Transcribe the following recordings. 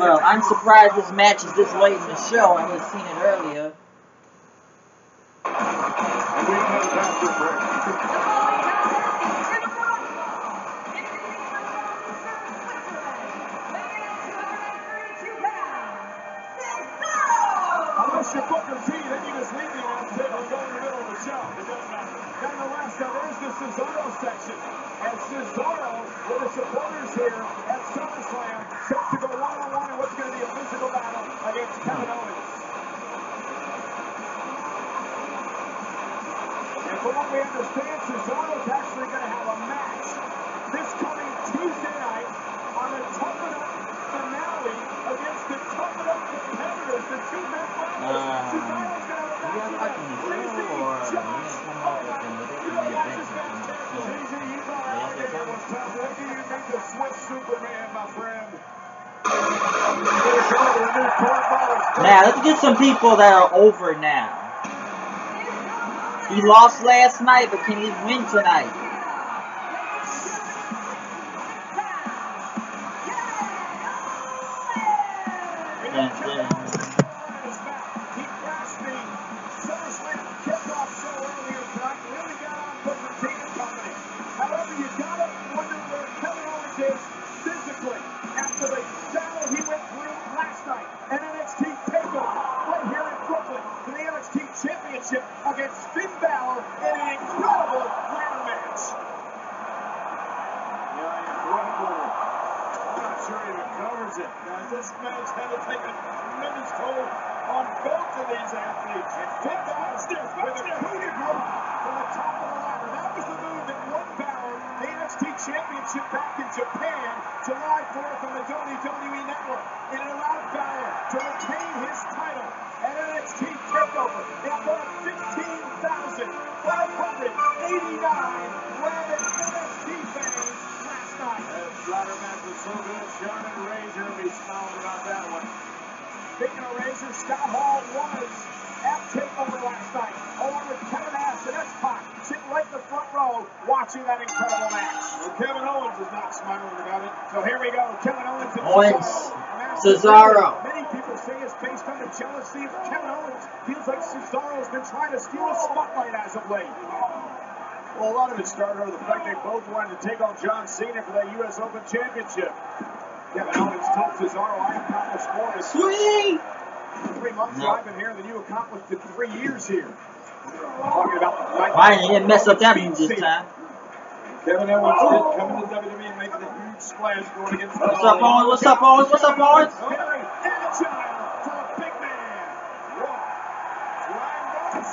Well, I'm surprised this match is this late in the show. I would have seen it earlier. The NFT and back to break. Unless you're from what we understand, Cesaro's actually going to have a match this coming Tuesday night on the Tough Enough finale against the Tough Enough competitors, the two men Uh, Cesaro's going to have a match with show Crazy Josh gonna come up with Owens. them? You don't watch this match, Crazy, he's all right Yeah, there. What's up? What do you think of Swiss Superman, my friend? Now, let's get some people that are over now. He lost last night, but can he win tonight? Recovers it. Now, this match had to take a tremendous toll on both of these athletes. And Finn Balor with a coup de grace from the top of the ladder. That was the move that won Balor the NXT Championship back in Japan July 4th on the WWE Network. And it allowed Balor to retain his title at NXT TakeOver in front of 15,589 rabid NXT fans last night. That ladder match was so good, Shawn and Razor will be smiling about that one. Speaking of Razor, Scott Hall was at TakeOver last night, along with Kevin Nash and X-Pac, sitting right in the front row watching that incredible match. Well, Kevin Owens is not smiling about it. So here we go, Kevin Owens and Owens, Cesaro. Cesaro. Many people say it's based on the jealousy of Kevin Owens. Feels like Cesaro's been trying to steal a spotlight as of late. Well, a lot of it started over the fact they both wanted to take on John Cena for that U.S. Open Championship. Kevin Owens told Cesaro, I accomplished more in Sweet! three months No. I've been here than you accomplished in three years here. Talking about the night. Fine, didn't mess up that move this time. Kevin Owens did come into WWE and make a huge splash going against What's up, Owens? What's up, Owens? What's up, Owens? Oh, Very agile for a big man. What? Ryan Ross.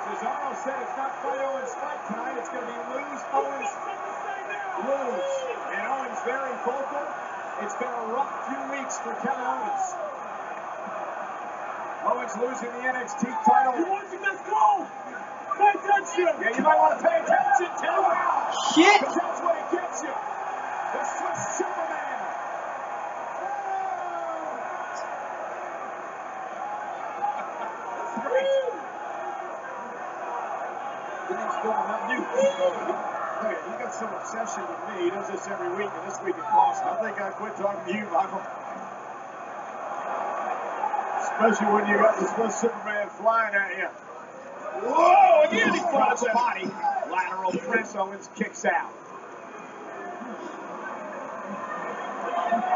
Cesaro said it's not fight Owens fight tonight. It's going to be lose Owens lose. And Owens very vocal. It's been a rough few weeks for Kevin Owens. Owens losing the NXT title. You want to just go? Pay attention. Yeah, you might want to pay attention too. Shit! Because that's what it gets you. The Swiss Superman. That's great. Everything's going up new. Look, he got some obsession with me. He does this every week, and this week it cost. I think I quit talking to you, Michael. Especially when you got this Swiss Superman flying at you. Whoa! Again, he crossed body. Lateral press. Owens kicks out.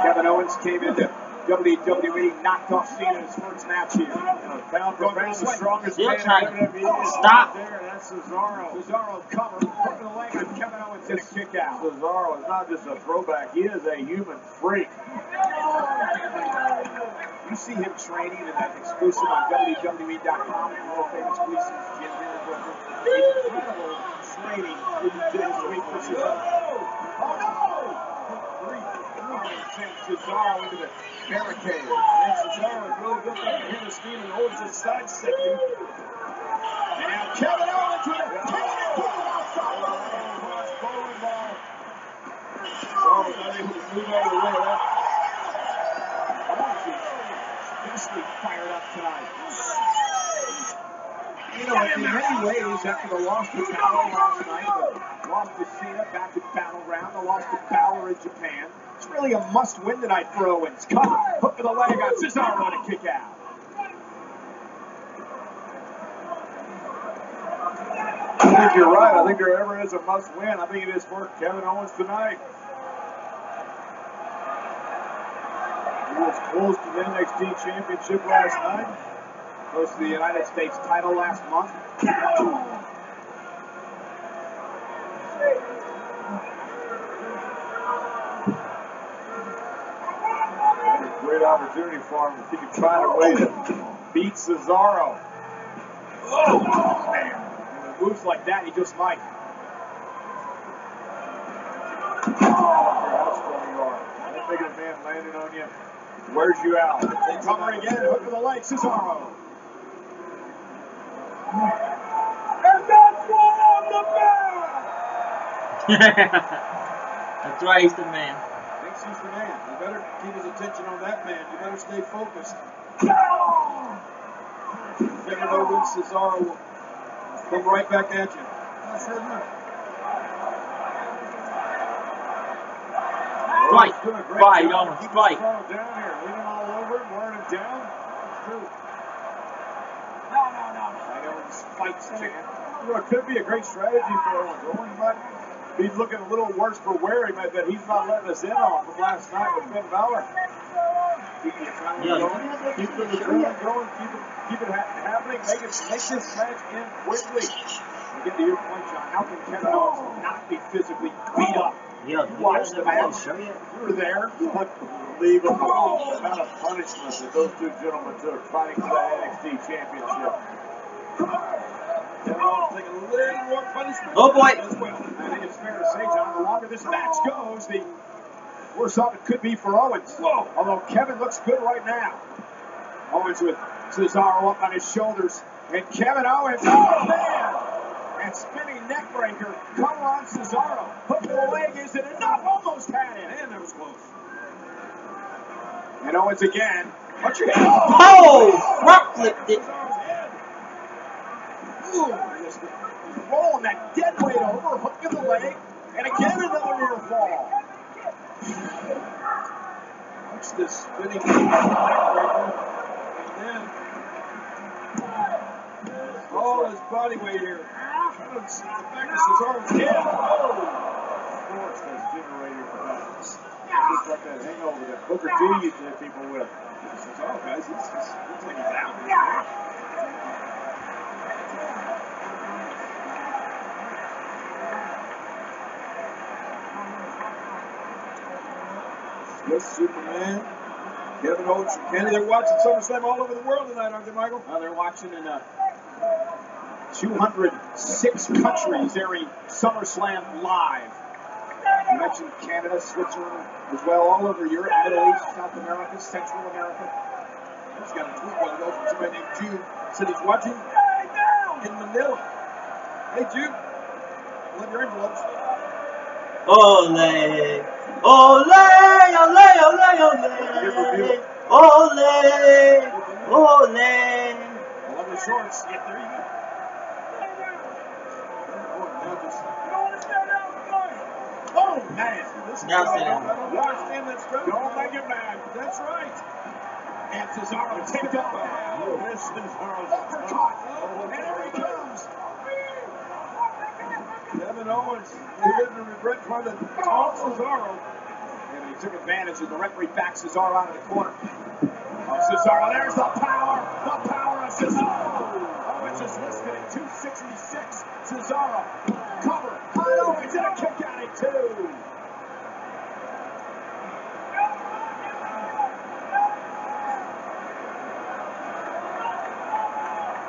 Kevin Owens came into WWE, knocked off Cena in first match here. Pound for the strongest Still man in trying to WWE. stop. There, that's Cesaro. Cesaro cover, putting the leg Kevin Owens in a kick out. Cesaro is not just a throwback, he is a human freak. You see him training in that exclusive on WWE.com, the world famous Gleason's gym here in Brooklyn. Incredible training did this week for Cesaro. Oh three sent Cesaro into the barricade. Cesaro is really good at hit the steam and Owens is sidestepping. And now Kevin Owens with a and put it outside the ring. Cross bowling ball. Cesaro not able to move out of the way that. Especially fired up tonight. You know, in many ways, after the loss to Balor last night, the loss to Cena back at Battleground, the loss to Balor in Japan, It's really a must-win tonight for Owens. Cover, hook to the leg on Cesaro to kick out. I think you're right. I think there ever is a must win. I think it is for Kevin Owens tonight. He was close to the NXT Championship last night. Close to the United States title last month. For him if he can find a way to beat Cesaro. Oh, man. With moves like that, he just might. That big of man landing on you wears you out. Cover again, hook to the leg, Cesaro. And that's one on the That's right, he's the man. Thinks he's the man. You better keep his attention on that man. You better stay focused. Kevin Owens, Cesaro will come right back at you. Strike. Owens doing a great Strike, job Owens, keeping strike. Cesaro down here, leaning all over him, wearing him down. It's true. Right, Owens fights champ. You know, it could be a great strategy for Owens. Owens might be looking a little worse for wear, but that he's not letting us in on from last night with Finn Balor. Keep the adrenaline Yeah. going, keep the adrenaline going, keep it, keep it ha- happening, make it, make this match end quickly. Get to your point, John. How can Kevin Owens not be physically beat up? Yo, Watch the match. Show you. You were there. Unbelievable amount of punishment that those two gentlemen took fighting for that NXT championship. Kevin Owens take a little more punishment. Oh, boy. As well. I think it's fair to say, John, the longer this match goes, the worse off it could be for Owens. Whoa. Although Kevin looks good right now. Owens with Cesaro up on his shoulders. And Kevin Owens, oh man! And spinning neckbreaker, cover on Cesaro. Hook to the leg, is it enough? Almost had it. And that was close. And Owens again. Watch your head. Oh! Front flipped it. Cesaro's head. Ooh, just rolling that dead weight over, hook to the leg, and again another near fall. Watch this spinning. And then all his body weight here. Trying to see the back of. Oh! Force has generated for that. Just like that hangover that Booker T used to hit people with. Cesaro, guys, he's, he's, looks like he's out. Swiss Superman. Kevin Owens from Canada. They're watching SummerSlam all over the world tonight, aren't they, Michael? Now they're watching in uh, 206 countries airing SummerSlam live. You mentioned Canada, Switzerland, as well, all over Europe, Middle East, South America, Central America. I just got a tweet one of those from somebody named Jude. Said he's watching in Manila. Hey, Jude. Love your envelopes. Ole! Ole! Ole! Ole! Ole! Ole! Ole! I love the shorts. Yep, there you go. Oh, man. This Now sit down. Watch in that stretch. Don't make it mad. That's right. And Cesaro tipped up. Oh, this is Cesaro's Uppercut. And here he comes. Kevin Owens, he didn't regret trying to taunt Cesaro. And he took advantage of the referee back Cesaro out of the corner. Oh, Cesaro, there's the power. The power of Cesaro. Oh, Owens is listed at 266. Cesaro, cover. Hot Owens and a kick out at two.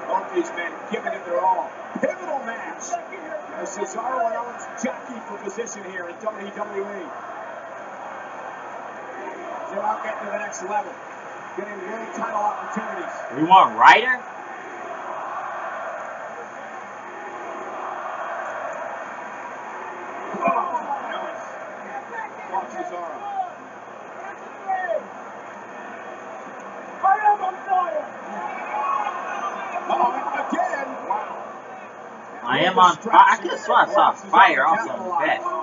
Both these men giving it their all. Pivotal match. Cesaro position here in WWE. They're out to the next level. Getting world title opportunities. We want Ryder? Am on. I could have sworn I saw fire also on the back.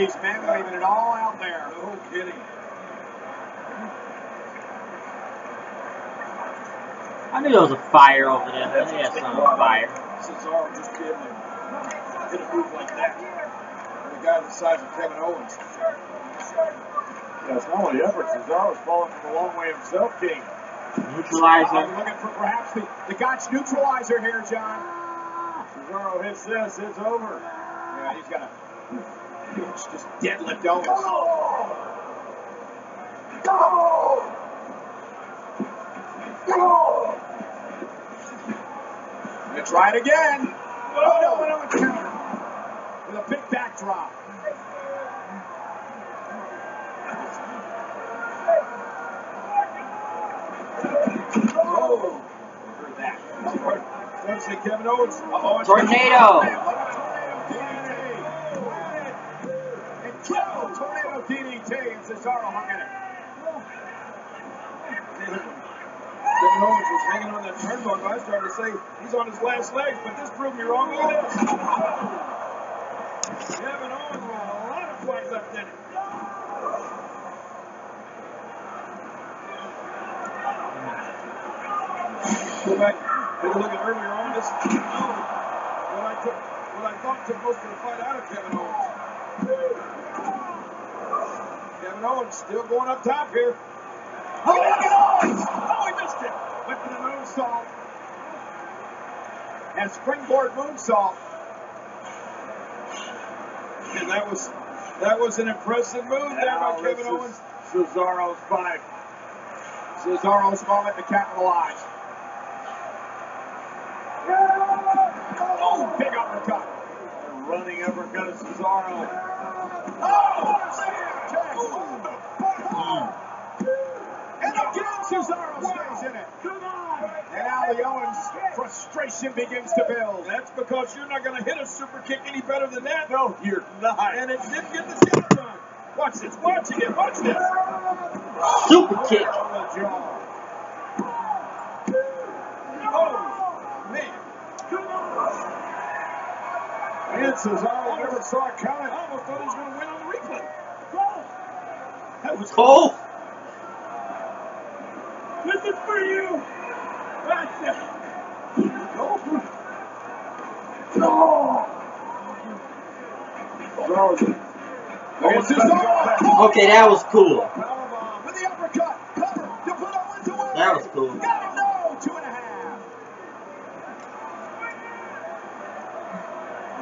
Both these men leaving it all out there. No kidding. I knew there was a fire over there. I knew there was some fire. Cesaro just being hit a move like that. And the guy the size of Kevin Owens. Yeah, it's not only effort. Cesaro's falling from a long way himself, King. Neutralizer. I'm looking for perhaps the, the Gotch neutralizer here, John. Cesaro hits this, it's over. Yeah, he's got a huge just deadlift Owens. Gonna try it again. Oh no, no, it's counter. With a big backdrop. Oh, heard that. Don't Kevin Owens. Uh-oh, it's- Tornado. Kill DDT and Cesaro hung in it. Kevin Owens was hanging on that turnbuckle. I started to say he's on his last legs, but this proved me wrong. Look at this. Kevin Owens with a lot of blood left in it. Go back, take a look at earlier on this. What I took, what I thought took most of the fight out of Kevin Owens. Kevin Owens still going up top here. Oh, look at Owens! Oh, he missed it. Went for the moonsault. And springboard moonsault. And that was that was an impressive move there by Kevin Owens. Cesaro's fight. Cesaro's moment to capitalize. Oh, big uppercut. Running uppercut of Cesaro. Oh, and again Cesaro it. Owens frustration begins to build. That's because you're not going to hit a super kick any better than that. No, you're not. And it didn't get the job done. Watch this. Watch again. Watch this. Super kick. Oh, man. And Cesaro never saw it coming. I almost thought he was going to win. That was Cole. This is for you. That's it. No. No. It's Cesaro. Okay, that was cool. Powerbomb with the uppercut. Cover to put Owens away. That was cool. Got him. No. Two and a half.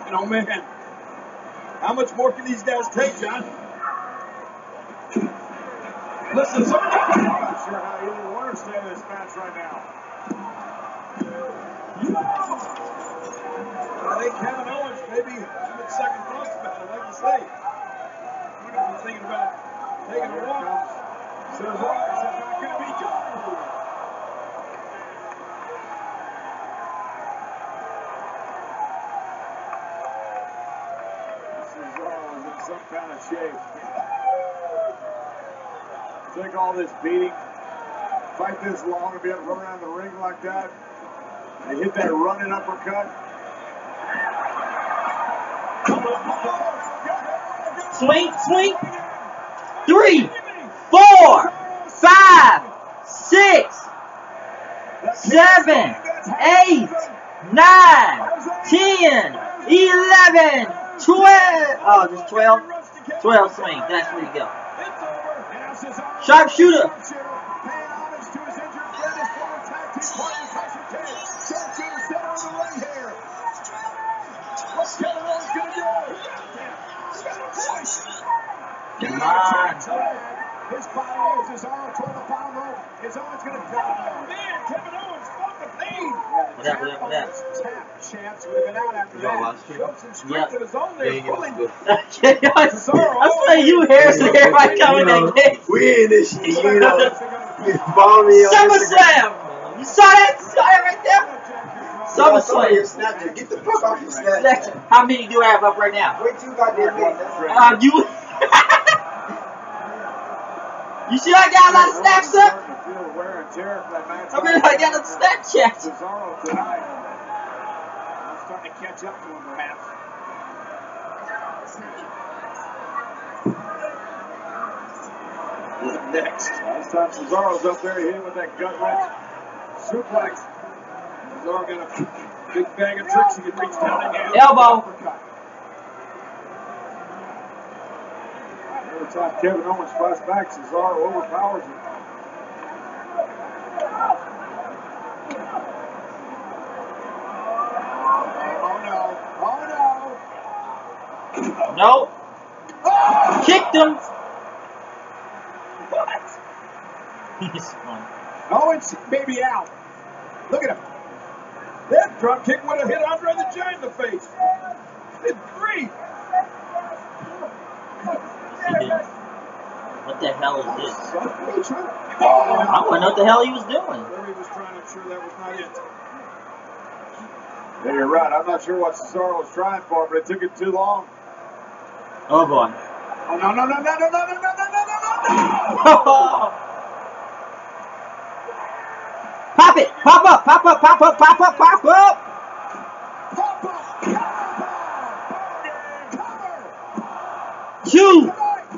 And oh man, how much more can these guys take, John? Listen, some I'm not sure how either one understand this match right now. I think Kevin Owens maybe having second thoughts about it, like you say. He could be thinking about taking a walk. Cesaro uh, is not going to be good. In uh, some kind of shape. Take all this beating, fight this long and be able to run around the ring like that. They hit that running uppercut. Swing, swing. Three, four, five, six, seven, eight, nine, ten, eleven, twelve. Oh, just twelve. Twelve swings. That's where you go. Sharpshooter. Come on. His body is his arm toward the bottom rope. His arm's gonna die. Man, Kevin Owens felt the pain. What up, what up, what up? Chance would have been Yeah, I saw you Harrison here by coming that game. We in this shit, you know. SummerSlam! You saw that? Saw that right there? SummerSlam. Get the fuck off your How many do I have up right now? Way goddamn. Um, you. you see, I got a lot of snaps up. Starting feel the wear and tear of that match. I mean, I got a Snapchat. Cesaro tonight. I'm starting to catch up to him, perhaps. What next? Last time Cesaro's up there, he hit him with that gut wrench suplex. Cesaro got a big bag of tricks he can reach down and. Elbow. Uppercut. Every time Kevin Owens fights back, Cesaro overpowers him. Oh no! Oh no! No. Kicked him. What? He's fun. Owens may be out. Look at him. That drop kick would have hit Andre the Giant in the face. Good grief! He didn't. What the hell is this? Son, what are you trying to- I want to know what the hell he was doing. Larry was trying to ensure that was not it. Yeah, you're right. I'm not sure what Cesaro was trying for, but it took him too long. Oh boy. Oh no no no no no no no no no no no no! pop it! Pop up! Pop up! Pop up! Pop up! Pop up! Pop up! Two,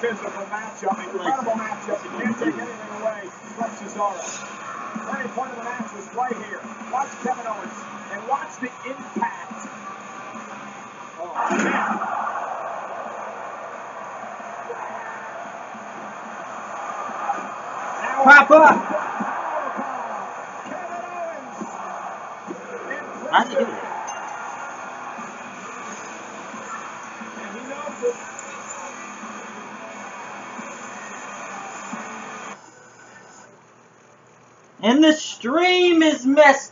physical matchup, incredible matchup. You can't take anything away from Cesaro. Turning point of the match was right here. Watch Kevin Owens and watch the impact. Oh, man. Pop up! Kevin Owens. How'd you do it? dismiss